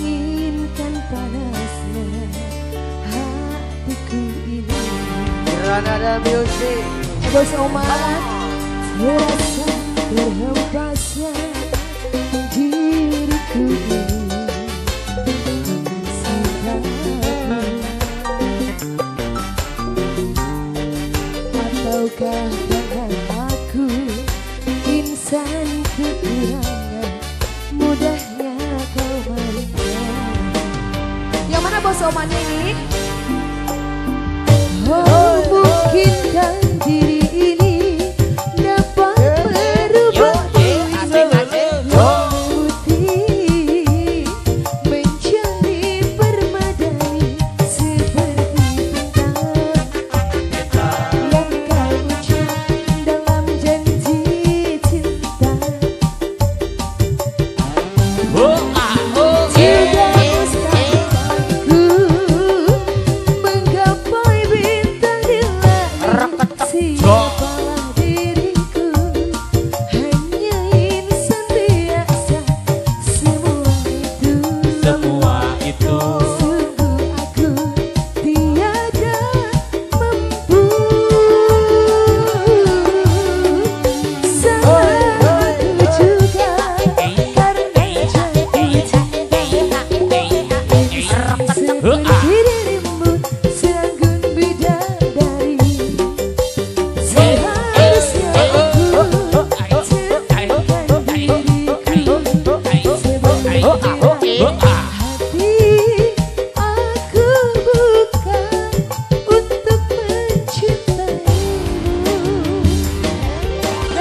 dinginkan panasnya. Hatiku ini. Granada Music. Bos Omar Terasa terhempasnya diriku ini. somannya ini.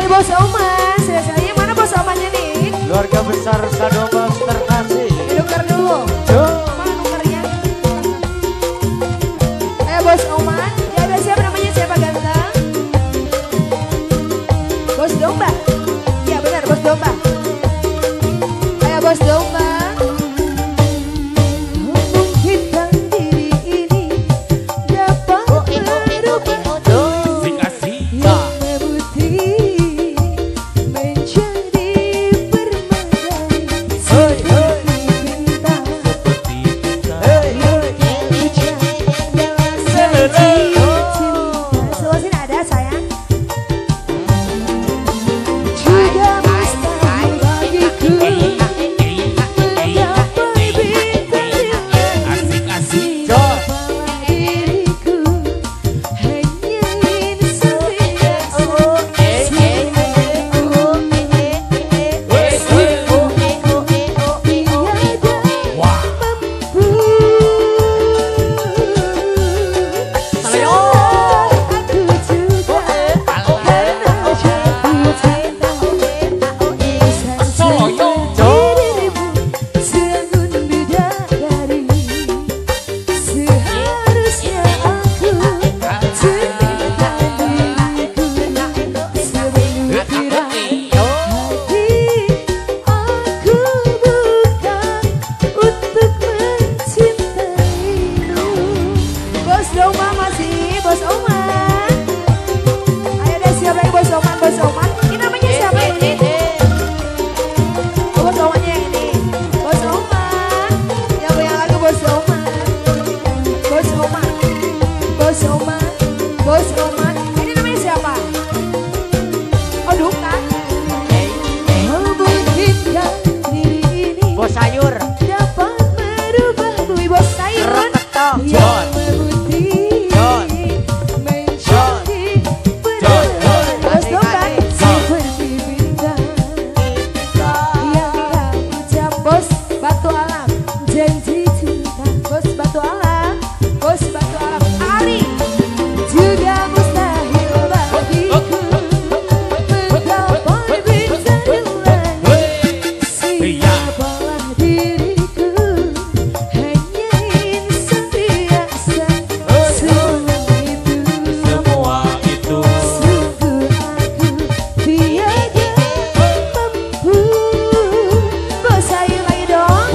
Bos Oman. Sudah mana Bos Omannya nih? Keluarga besar Sadomas terkasih. Duduk dulu. Jom.